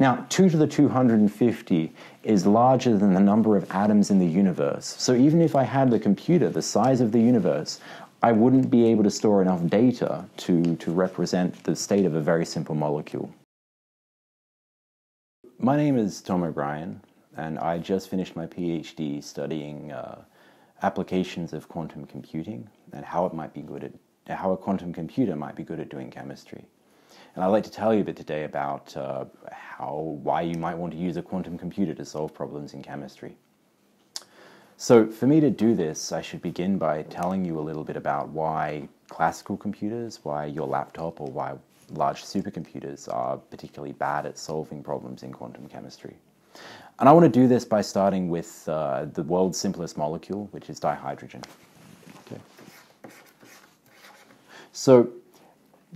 Now, 2 to the 250 is larger than the number of atoms in the universe. So even if I had the computer the size of the universe, I wouldn't be able to store enough data to, to represent the state of a very simple molecule. My name is Tom O'Brien, and I just finished my PhD studying uh, applications of quantum computing and how it might be good at how a quantum computer might be good at doing chemistry. And I'd like to tell you a bit today about uh, how why you might want to use a quantum computer to solve problems in chemistry. So for me to do this, I should begin by telling you a little bit about why classical computers, why your laptop, or why large supercomputers are particularly bad at solving problems in quantum chemistry. And I want to do this by starting with uh, the world's simplest molecule, which is dihydrogen. Okay. So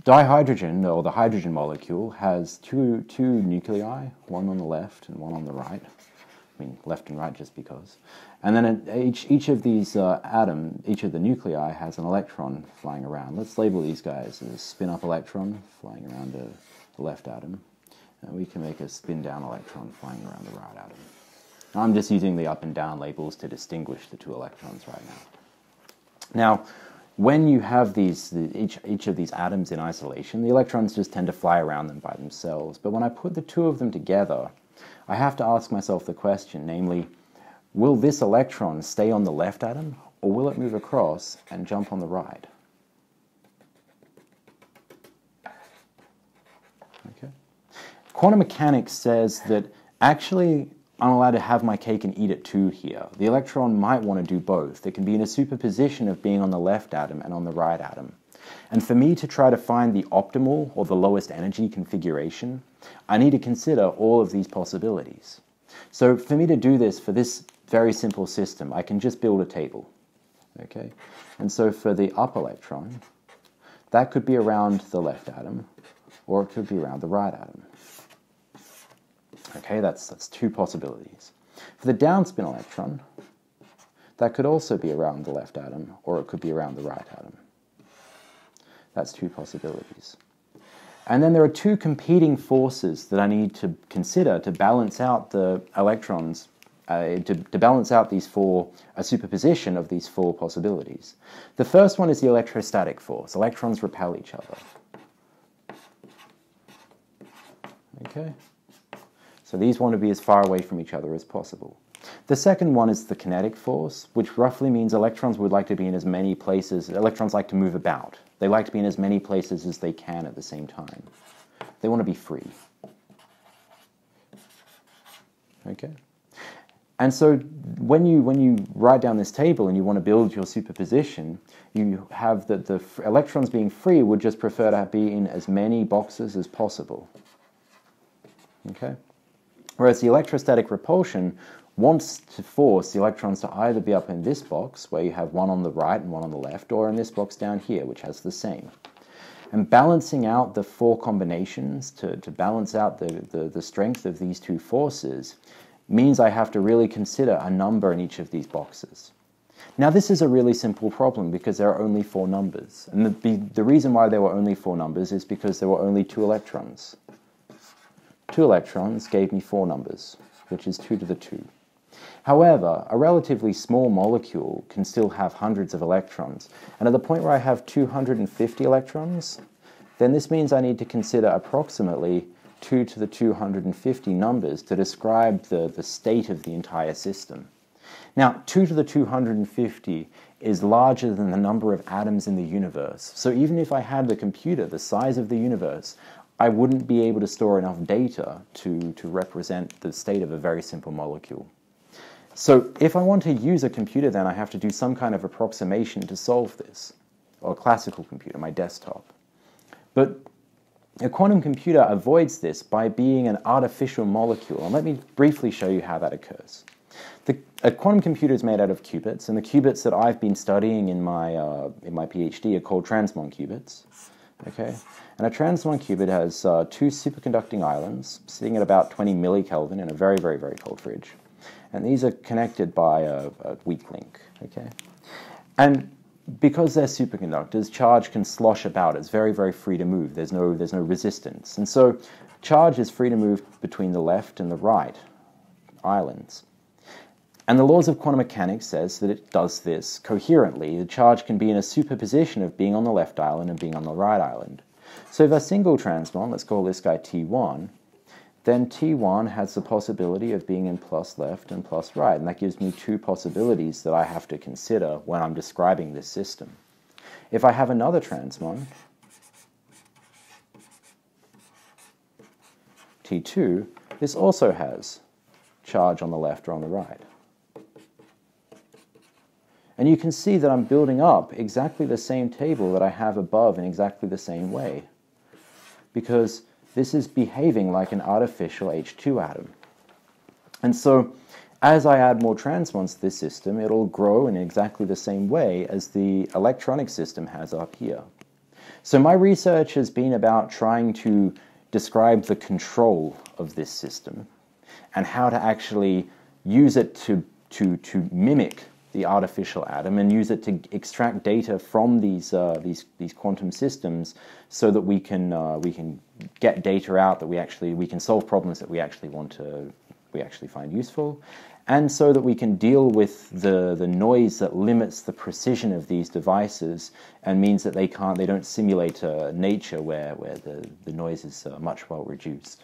dihydrogen, or the hydrogen molecule, has two, two nuclei, one on the left and one on the right. I mean, left and right just because. And then each, each of these uh, atom, each of the nuclei has an electron flying around. Let's label these guys as a spin-up electron flying around the, the left atom. And we can make a spin-down electron flying around the right atom. I'm just using the up and down labels to distinguish the two electrons right now. Now, when you have these, the, each, each of these atoms in isolation, the electrons just tend to fly around them by themselves. But when I put the two of them together, I have to ask myself the question, namely, will this electron stay on the left atom or will it move across and jump on the right? Okay. Quantum mechanics says that actually I'm allowed to have my cake and eat it too here. The electron might want to do both. It can be in a superposition of being on the left atom and on the right atom. And for me to try to find the optimal or the lowest energy configuration, I need to consider all of these possibilities. So for me to do this for this very simple system, I can just build a table. Okay? And so for the up electron, that could be around the left atom, or it could be around the right atom. Okay, that's, that's two possibilities. For the downspin electron, that could also be around the left atom, or it could be around the right atom. That's two possibilities. And then there are two competing forces that I need to consider to balance out the electrons, uh, to, to, balance out these four, a superposition of these four possibilities. The first one is the electrostatic force. Electrons repel each other. Okay? So these want to be as far away from each other as possible. The second one is the kinetic force, which roughly means electrons would like to be in as many places, electrons like to move about. They like to be in as many places as they can at the same time. They want to be free. Okay? And so when you, when you write down this table and you want to build your superposition, you have that the electrons being free would just prefer to be in as many boxes as possible. Okay? Whereas the electrostatic repulsion wants to force the electrons to either be up in this box, where you have one on the right and one on the left, or in this box down here, which has the same. And balancing out the four combinations to, to balance out the, the, the strength of these two forces means I have to really consider a number in each of these boxes. Now, this is a really simple problem because there are only four numbers. And the, the reason why there were only four numbers is because there were only two electrons. Two electrons gave me four numbers, which is 2 to the 2. However, a relatively small molecule can still have hundreds of electrons. And at the point where I have 250 electrons, then this means I need to consider approximately 2 to the 250 numbers to describe the, the state of the entire system. Now, 2 to the 250 is larger than the number of atoms in the universe. So even if I had the computer the size of the universe, I wouldn't be able to store enough data to, to represent the state of a very simple molecule. So if I want to use a computer, then I have to do some kind of approximation to solve this, or a classical computer, my desktop. But a quantum computer avoids this by being an artificial molecule, and let me briefly show you how that occurs. The, a quantum computer is made out of qubits, and the qubits that I've been studying in my, uh, in my PhD are called transmon qubits. Okay? And a transmon qubit has uh, two superconducting islands sitting at about 20 millikelvin in a very, very, very cold fridge and these are connected by a, a weak link. Okay, and because they're superconductors, charge can slosh about. It's very, very free to move. There's no, there's no resistance, and so charge is free to move between the left and the right islands. And the laws of quantum mechanics says that it does this coherently. The charge can be in a superposition of being on the left island and being on the right island. So if a single transmon, let's call this guy T1, then T1 has the possibility of being in plus left and plus right. And that gives me two possibilities that I have to consider when I'm describing this system. If I have another transmon, T2, this also has charge on the left or on the right. And you can see that I'm building up exactly the same table that I have above in exactly the same way. Because this is behaving like an artificial H2 atom. And so as I add more transmons to this system, it'll grow in exactly the same way as the electronic system has up here. So my research has been about trying to describe the control of this system and how to actually use it to, to, to mimic the artificial atom and use it to extract data from these, uh, these, these quantum systems so that we can, uh, we can get data out that we actually, we can solve problems that we actually want to, we actually find useful and so that we can deal with the, the noise that limits the precision of these devices and means that they can't they don't simulate uh, nature where, where the, the noise is uh, much well reduced.